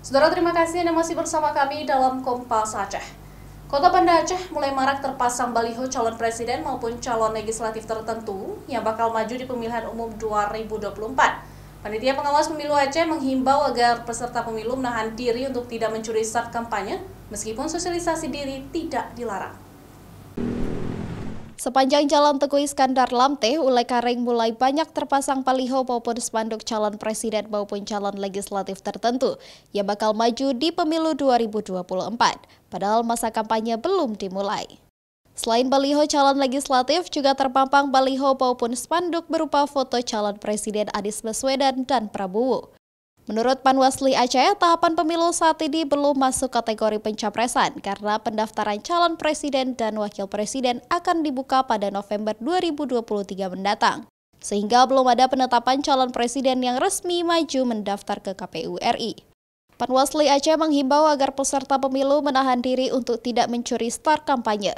Saudara terima kasih Anda masih bersama kami dalam Kompas Aceh. Kota Banda Aceh mulai marak terpasang baliho calon presiden maupun calon legislatif tertentu yang bakal maju di pemilihan umum 2024. Panitia Pengawas Pemilu Aceh menghimbau agar peserta pemilu menahan diri untuk tidak mencuri start kampanye, meskipun sosialisasi diri tidak dilarang. Sepanjang Jalan Teguh Iskandar Lamte, Ulai Karing mulai banyak terpasang baliho maupun spanduk calon presiden maupun calon legislatif tertentu yang bakal maju di pemilu 2024, padahal masa kampanye belum dimulai. Selain baliho calon legislatif, juga terpampang baliho maupun spanduk berupa foto calon presiden Anies Baswedan dan Prabowo. Menurut Panwasli Aceh, tahapan pemilu saat ini belum masuk kategori pencapresan karena pendaftaran calon presiden dan wakil presiden akan dibuka pada November 2023 mendatang. Sehingga belum ada penetapan calon presiden yang resmi maju mendaftar ke KPU RI. Panwasli Aceh menghimbau agar peserta pemilu menahan diri untuk tidak mencuri start kampanye.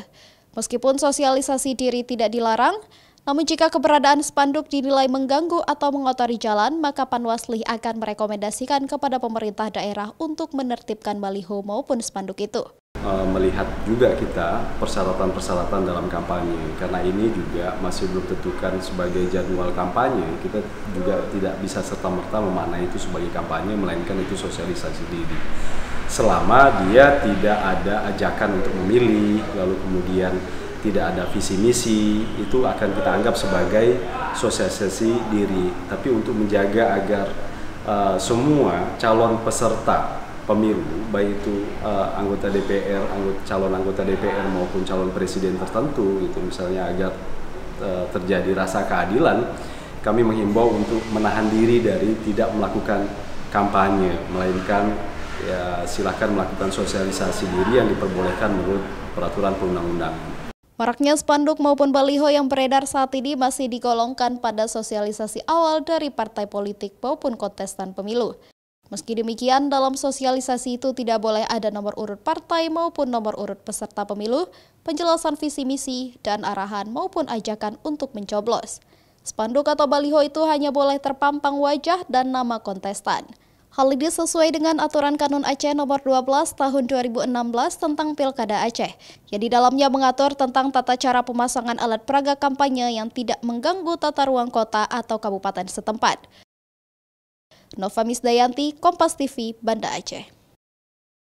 Meskipun sosialisasi diri tidak dilarang, namun jika keberadaan spanduk dinilai mengganggu atau mengotori jalan, maka Panwasli akan merekomendasikan kepada pemerintah daerah untuk menertibkan baliho maupun spanduk itu. Eh, melihat juga kita persyaratan-persyaratan dalam kampanye, karena ini juga masih belum tentukan sebagai jadwal kampanye, kita juga tidak bisa serta-merta memaknai itu sebagai kampanye, melainkan itu sosialisasi diri. Selama dia tidak ada ajakan untuk memilih, lalu kemudian tidak ada visi misi itu akan kita anggap sebagai sosialisasi diri tapi untuk menjaga agar uh, semua calon peserta pemilu baik itu uh, anggota DPR, anggota calon anggota DPR maupun calon presiden tertentu itu misalnya agar uh, terjadi rasa keadilan kami menghimbau untuk menahan diri dari tidak melakukan kampanye melainkan ya silahkan melakukan sosialisasi diri yang diperbolehkan menurut peraturan perundang-undangan. Maraknya spanduk maupun baliho yang beredar saat ini masih digolongkan pada sosialisasi awal dari partai politik maupun kontestan pemilu. Meski demikian, dalam sosialisasi itu tidak boleh ada nomor urut partai maupun nomor urut peserta pemilu, penjelasan visi misi, dan arahan maupun ajakan untuk mencoblos. Spanduk atau baliho itu hanya boleh terpampang wajah dan nama kontestan. Hal ini sesuai dengan aturan Kanun Aceh nomor 12 tahun 2016 tentang Pilkada Aceh, yang di dalamnya mengatur tentang tata cara pemasangan alat peraga kampanye yang tidak mengganggu tata ruang kota atau kabupaten setempat. Nova Misdayanti, Kompas TV, Banda Aceh.